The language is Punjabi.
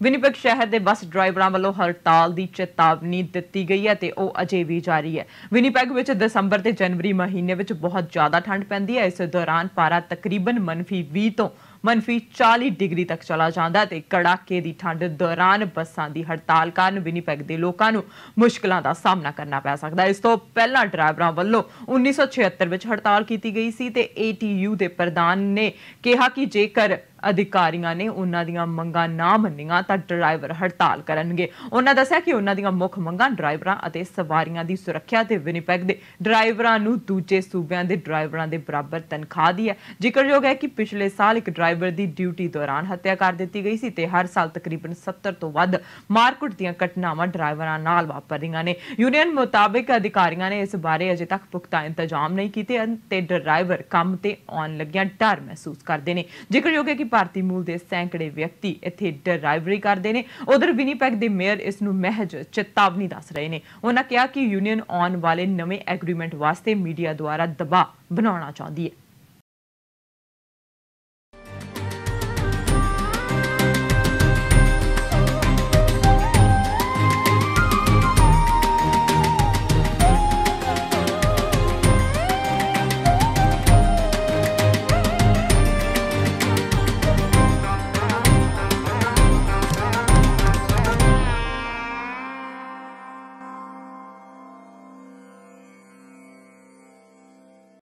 ਵਿਨੀਪੈਗ ਸ਼ਹਿਰ ਦੇ ਬੱਸ ਡਰਾਈਵਰਾਂ ਵੱਲੋਂ ਹੜਤਾਲ ਦੀ ਚੇਤਾਵਨੀ ਦਿੱਤੀ ਗਈ ਹੈ ਤੇ ਉਹ ਅਜੇ ਵੀ ਜਾਰੀ ਹੈ। ਵਿਨੀਪੈਗ ਵਿੱਚ ਦਸੰਬਰ ਤੇ ਜਨਵਰੀ ਮਹੀਨੇ ਵਿੱਚ ਬਹੁਤ ਜ਼ਿਆਦਾ ਠੰਡ ਪੈਂਦੀ ਹੈ। ਇਸ ਦੌਰਾਨ ਪਾਰਾ ਤਕਰੀਬਨ ਮੰਫੀ 20 ਤੋਂ ਮਨਫੀ 40 ਡਿਗਰੀ ਤੱਕ ਚਲਾ ਜਾਂਦਾ ਹੈ ਤੇ ਕੜਾਕੇ ਦੀ ਠੰਡ ਦੌਰਾਨ ਬੱਸਾਂ ਦੀ ਹੜਤਾਲ ਕਾਰਨ ਵਿਨੀਪੈਗ ਦੇ ਲੋਕਾਂ ਨੂੰ ਮੁਸ਼ਕਲਾਂ ਦਾ ਸਾਹਮਣਾ ਕਰਨਾ ਪੈ ਸਕਦਾ ਇਸ ਤੋਂ ਪਹਿਲਾਂ ਡਰਾਈਵਰਾਂ ਵੱਲੋਂ 1976 ਵਿੱਚ ਹੜਤਾਲ ਕੀਤੀ ਗਈ ਸੀ ਤੇ ATU ਦੇ ਪ੍ਰਧਾਨ ਨੇ ਕਿਹਾ ਕਿ ਜੇਕਰ ਅਧਿਕਾਰੀਆਂ ਨੇ ਉਹਨਾਂ ਦੀਆਂ ਮੰਗਾਂ ਨਾ ਮੰਨੀਆਂ ਤਾਂ ਡਰਾਈਵਰ ਹੜਤਾਲ ਕਰਨਗੇ। ਉਹਨਾਂ ਦੱਸਿਆ ਕਿ ਉਹਨਾਂ ਦੀਆਂ ਮੁੱਖ ਮੰਗਾਂ ਡਰਾਈਵਰਾਂ ਅਤੇ ਸਵਾਰੀਆਂ ਦੀ ਸੁਰੱਖਿਆ ਤੇ ਵਿਨੀਪੈਗ ਦੇ ਡਰਾਈਵਰਾਂ ਨੂੰ ਦੂਜੇ ਸੂਬਿਆਂ ਦੇ ਡਰਾਈਵਰਾਂ ਦੇ ਬਰਾਬਰ ਤਨਖਾਹ ਦੀ ਹੈ। ਜ਼ਿਕਰਯੋਗ ਹੈ ਕਿ ਪਿਛਲੇ ਸਾਲ ਇੱਕ ਡਰਾਈਵਰ ਦੀ ਡਿਊਟੀ ਦੌਰਾਨ ਹੱਤਿਆ ਕਰ ਦਿੱਤੀ ਗਈ ਸੀ ਤੇ ਹਰ ਸਾਲ ਤਕਰੀਬਨ 70 ਤੋਂ ਵੱਧ ਮਾਰਕੁੱਟ ਦੀਆਂ ਘਟਨਾਵਾਂ ਡਰਾਈਵਰਾਂ ਨਾਲ ਵਾਪਰ ਰਹੀਆਂ ਨੇ। ਯੂਨੀਅਨ ਮੁਤਾਬਕ ਅਧਿਕਾਰੀਆਂ ਨੇ ਇਸ ਬਾਰੇ ਅਜੇ ਤੱਕ ਪੁਖਤਾ ਇੰਤਜ਼ਾਮ ਨਹੀਂ ਕੀਤੇ ਹਨ ਤੇ ਡਰਾਈਵਰ ਕੰਮ ਤੇ ਆਉਣ ਲੱਗਿਆਂ ਡਰ ਮਹਿਸੂਸ ਕਰਦੇ ਨੇ। ਜ਼ਿਕਰਯੋਗ ਹੈ ਕਿ ਭਾਰਤੀ ਮੂਲ ਦੇ ਸੈਂਕੜੇ ਵਿਅਕਤੀ ਇੱਥੇ ਡਰਾਈਵਰੀ ਕਰਦੇ ਨੇ। ਉਧਰ ਵਿਨੀਪੈਗ ਦੇ ਮੇਅਰ ਇਸ ਨੂੰ ਮਹਿਜ ਚੇਤਾਵਨੀ ਦੱਸ ਰਹੇ ਨੇ। ਉਹਨਾਂ ਕਿਹਾ ਕਿ ਯੂਨੀਅਨ ਆਉਣ ਵਾਲੇ ਨਵੇਂ ਐਗਰੀਮੈਂਟ ਵਾਸਤੇ ਮੀਡੀਆ ਦੁਆਰਾ ਦਬਾਅ ਬਣਾਉਣਾ ਚਾਹੁੰਦੀ ਹੈ।